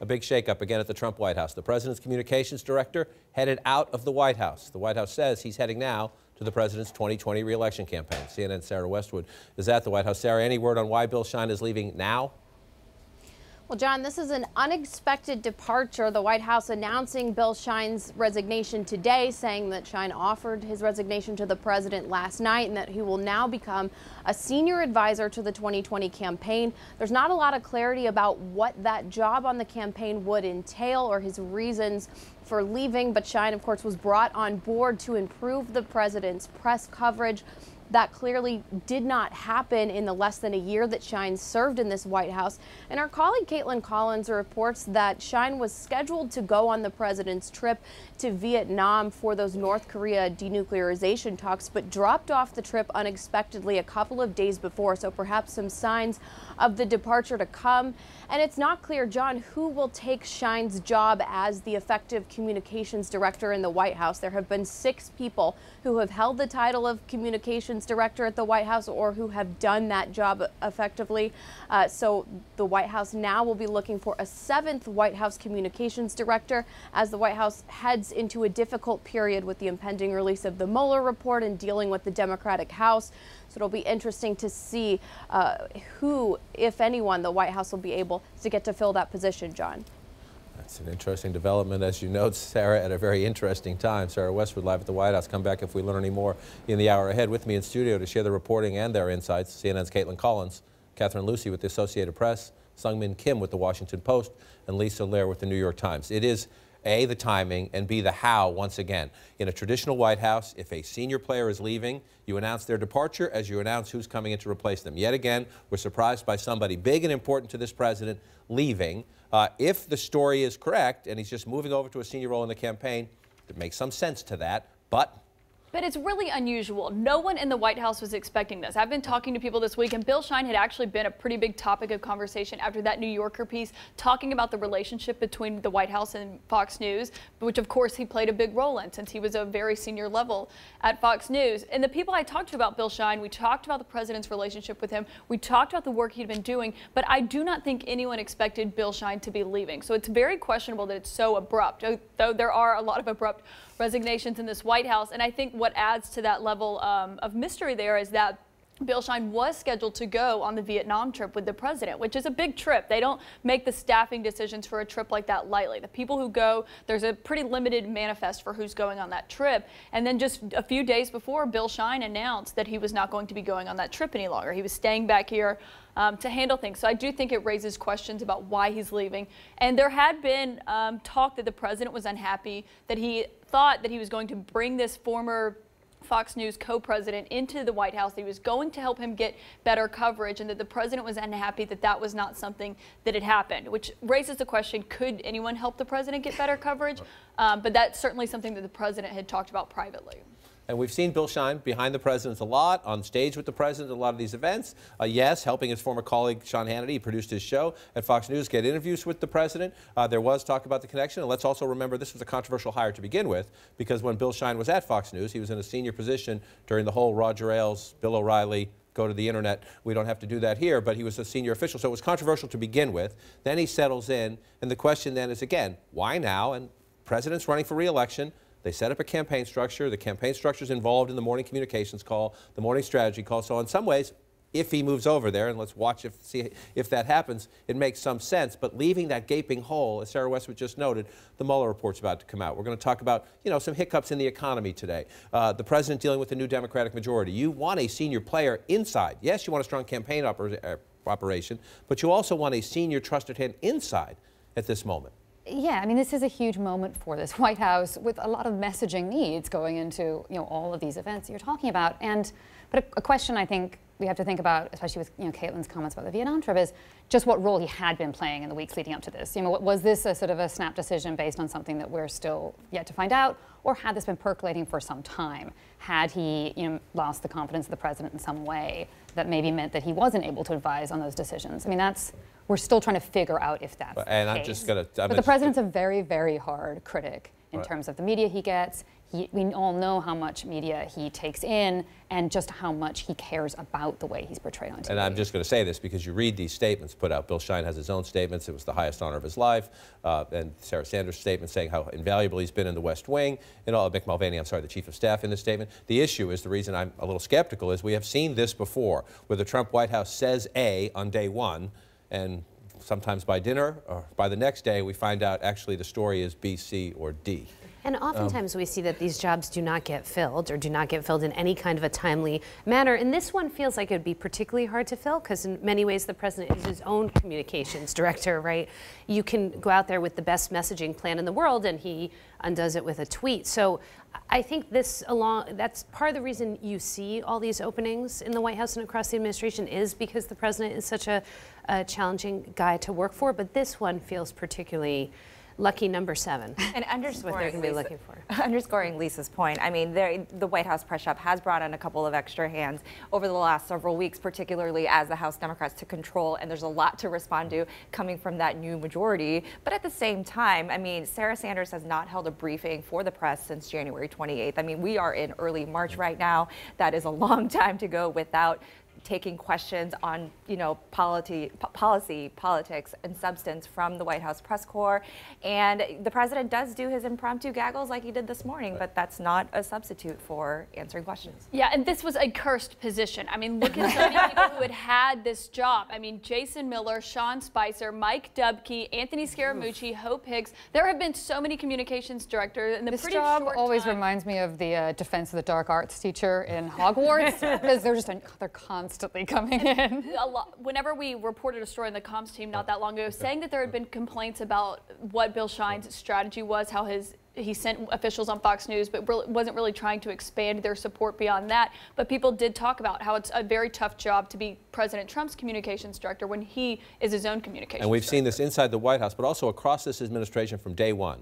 A big shakeup again at the Trump White House. The president's communications director headed out of the White House. The White House says he's heading now to the president's 2020 reelection campaign. CNN's Sarah Westwood is at the White House. Sarah, any word on why Bill Shine is leaving now? Well, John, this is an unexpected departure. The White House announcing Bill Shine's resignation today, saying that Shine offered his resignation to the president last night and that he will now become a senior advisor to the 2020 campaign. There's not a lot of clarity about what that job on the campaign would entail or his reasons for leaving, but Shine, of course, was brought on board to improve the president's press coverage that clearly did not happen in the less than a year that Shine served in this White House. And our colleague Kaitlan Collins reports that Shine was scheduled to go on the president's trip to Vietnam for those North Korea denuclearization talks, but dropped off the trip unexpectedly a couple of days before. So perhaps some signs of the departure to come. And it's not clear, John, who will take Shine's job as the effective communications director in the White House. There have been six people who have held the title of communications director at the White House or who have done that job effectively. Uh, so the White House now will be looking for a seventh White House communications director as the White House heads into a difficult period with the impending release of the Mueller report and dealing with the Democratic House. So it'll be interesting to see uh, who, if anyone, the White House will be able to get to fill that position, John. That's an interesting development, as you note, Sarah, at a very interesting time. Sarah Westwood live at the White House. Come back if we learn any more in the hour ahead. With me in studio to share the reporting and their insights, CNN's Kaitlan Collins, Catherine Lucey with the Associated Press, Seung Min Kim with the Washington Post, and Lisa Lerer with the New York Times. It is a, the timing, and B, the how once again. In a traditional White House, if a senior player is leaving, you announce their departure as you announce who's coming in to replace them. Yet again, we're surprised by somebody big and important to this president leaving. Uh, if the story is correct and he's just moving over to a senior role in the campaign, it makes some sense to that. But but it's really unusual. No one in the White House was expecting this. I've been talking to people this week, and Bill Shine had actually been a pretty big topic of conversation after that New Yorker piece talking about the relationship between the White House and Fox News, which of course he played a big role in since he was a very senior level at Fox News. And the people I talked to about Bill Shine, we talked about the president's relationship with him, we talked about the work he'd been doing, but I do not think anyone expected Bill Shine to be leaving. So it's very questionable that it's so abrupt, though there are a lot of abrupt resignations in this White House. And I think what adds to that level um, of mystery there is that Bill Shine was scheduled to go on the Vietnam trip with the president, which is a big trip. They don't make the staffing decisions for a trip like that lightly. The people who go, there's a pretty limited manifest for who's going on that trip. And then just a few days before, Bill Shine announced that he was not going to be going on that trip any longer. He was staying back here um, to handle things. So I do think it raises questions about why he's leaving. And there had been um, talk that the president was unhappy, that he thought that he was going to bring this former Fox News co-president into the White House. He was going to help him get better coverage and that the president was unhappy that that was not something that had happened, which raises the question, could anyone help the president get better coverage? Um, but that's certainly something that the president had talked about privately. And we've seen Bill Shine behind the president a lot, on stage with the president at a lot of these events. Uh, yes, helping his former colleague Sean Hannity, he produced his show at Fox News, get interviews with the president. Uh, there was talk about the connection. And let's also remember this was a controversial hire to begin with, because when Bill Shine was at Fox News, he was in a senior position during the whole Roger Ailes, Bill O'Reilly, go to the internet. We don't have to do that here, but he was a senior official, so it was controversial to begin with. Then he settles in, and the question then is again, why now? And president's running for reelection. They set up a campaign structure. The campaign structure is involved in the morning communications call, the morning strategy call. So in some ways, if he moves over there, and let's watch if see if that happens, it makes some sense. But leaving that gaping hole, as Sarah Westwood just noted, the Mueller report's about to come out. We're going to talk about you know some hiccups in the economy today. Uh, the president dealing with the new Democratic majority. You want a senior player inside. Yes, you want a strong campaign oper uh, operation, but you also want a senior trusted hand inside at this moment. Yeah, I mean, this is a huge moment for this White House with a lot of messaging needs going into, you know, all of these events you're talking about. And, but a, a, question I think we have to think about, especially with, you know, Kaitlan's comments about the Vietnam trip, is just what role he had been playing in the weeks leading up to this. You know, was this a sort of a snap decision based on something that we're still yet to find out, or had this been percolating for some time? Had he, you know, lost the confidence of the president in some way that maybe meant that he wasn't able to advise on those decisions? I mean, that's we're still trying to figure out if that's and the I'm just going to. But the president's a very, very hard critic in right. terms of the media he gets. He, we all know how much media he takes in and just how much he cares about the way he's portrayed on TV. And I'm just going to say this because you read these statements put out. Bill Shine has his own statements. It was the highest honor of his life. Uh, and Sarah Sanders' statement saying how invaluable he's been in the West Wing. And all, Mick Mulvaney, I'm sorry, the chief of staff in this statement. The issue is the reason I'm a little skeptical is we have seen this before, where the Trump White House says A on day one, and sometimes by dinner or by the next day we find out actually the story is B, C, or D. And oftentimes we see that these jobs do not get filled or do not get filled in any kind of a timely manner. And this one feels like it would be particularly hard to fill because in many ways the president is his own communications director, right? You can go out there with the best messaging plan in the world and he undoes it with a tweet. So I think this along that's part of the reason you see all these openings in the White House and across the administration is because the president is such a, a challenging guy to work for. But this one feels particularly lucky number seven. And That's what they're underscoring, going to be looking for. underscoring Lisa's point, I mean, the White House press shop has brought in a couple of extra hands over the last several weeks, particularly as the House Democrats took control, and there's a lot to respond to coming from that new majority. But at the same time, I mean, Sarah Sanders has not held a briefing for the press since January 28th. I mean, we are in early March right now. That is a long time to go without taking questions on, you know, polity, po- policy, politics, and substance from the White House press corps. And the president does do his impromptu gaggles like he did this morning, but that's not a substitute for answering questions. Yeah, and this was a cursed position. I mean, look at so many people who had had this job. I mean, Jason Miller, Sean Spicer, Mike Dubke, Anthony Scaramucci, Hope Hicks. There have been so many communications directors in the This pretty job short always time. reminds me of the uh, Defense of the Dark Arts teacher in Hogwarts because they're just they're constantly coming in. a lot, whenever we reported a story in the comms team not that long ago saying that there had been complaints about what Bill Shine's strategy was, how his he sent officials on Fox News, but really, wasn't really trying to expand their support beyond that. But people did talk about how it's a very tough job to be President Trump's communications director when he is his own communications. And we've seen this inside the White House, but also across this administration from day one.